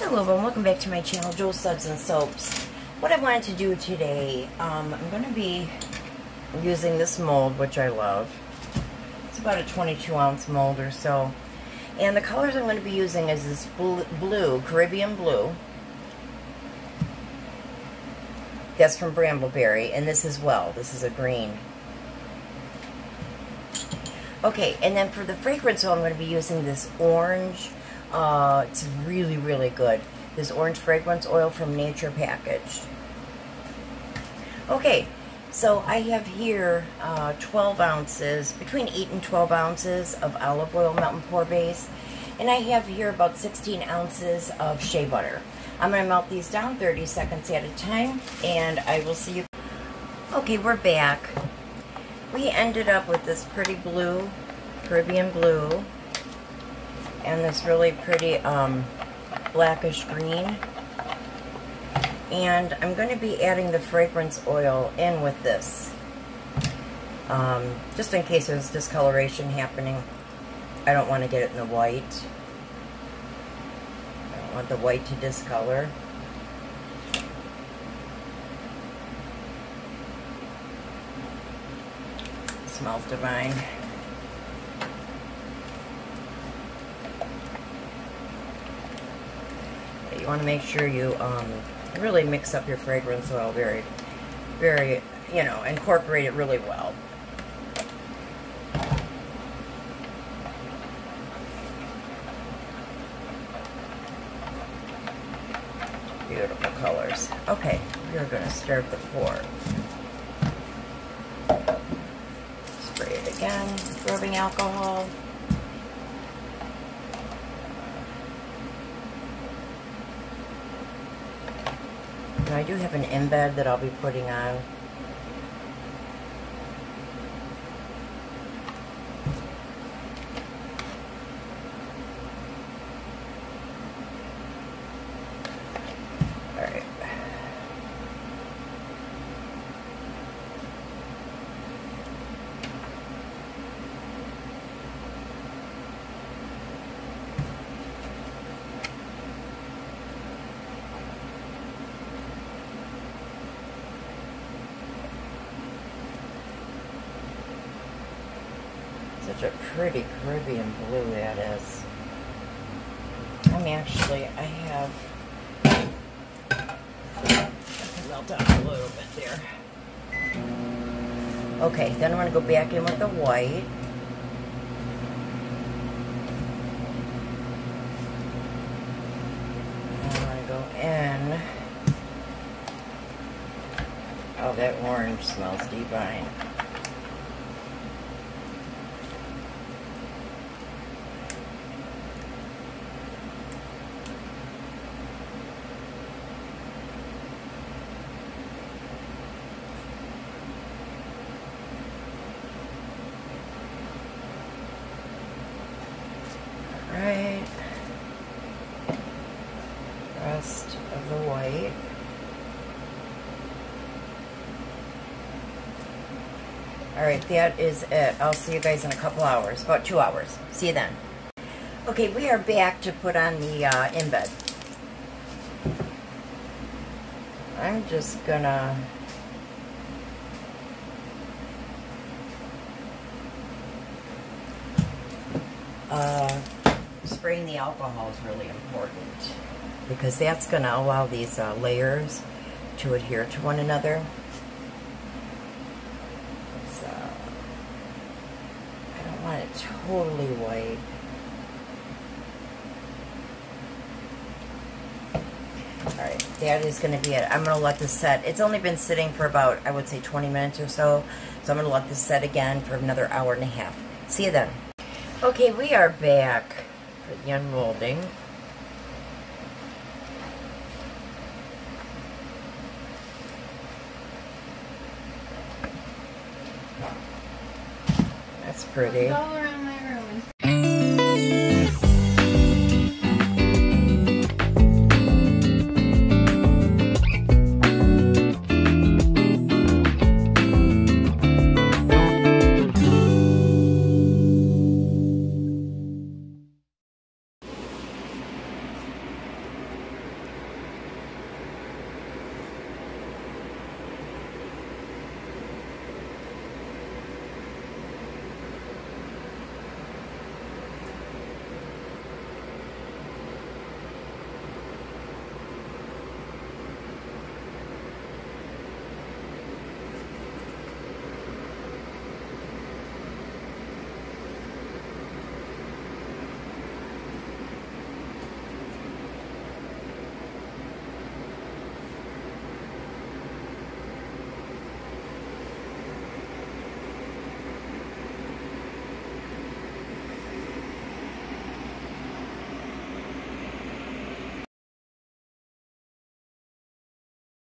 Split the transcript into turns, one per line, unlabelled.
Hello everyone, welcome back to my channel, Jules Suds and Soaps. What I wanted to do today, um, I'm going to be using this mold, which I love. It's about a 22 ounce mold or so. And the colors I'm going to be using is this blue, Caribbean blue. That's from Brambleberry, and this as well. This is a green. Okay, and then for the fragrance I'm going to be using this orange. Uh, it's really, really good. This orange fragrance oil from Nature Packaged. Okay, so I have here uh, 12 ounces, between 8 and 12 ounces of olive oil melt and pour base. And I have here about 16 ounces of shea butter. I'm going to melt these down 30 seconds at a time, and I will see you. Okay, we're back we ended up with this pretty blue, Caribbean blue, and this really pretty um, blackish green. And I'm going to be adding the fragrance oil in with this. Um, just in case there's discoloration happening. I don't want to get it in the white. I don't want the white to discolor. smells divine. You want to make sure you um, really mix up your fragrance oil very, very, you know, incorporate it really well. Beautiful colors. Okay, we're going to start the pour. Spray it again, rubbing alcohol. I do have an embed that I'll be putting on. Such a pretty Caribbean blue that is. I'm actually, I have, melt down a little bit there. Okay, then I'm going to go back in with the white. In. Oh, that orange smells divine. Right. Rest of the white. Alright, that is it. I'll see you guys in a couple hours, about two hours. See you then. Okay, we are back to put on the uh, embed. I'm just gonna uh, spraying the alcohol is really important because that's going to allow these uh, layers to adhere to one another. Uh, I don't want it totally white. Alright, that is going to be it. I'm going to let this set. It's only been sitting for about, I would say, 20 minutes or so. So I'm going to let this set again for another hour and a half. See you then. Okay, we are back the unmolding. That's pretty.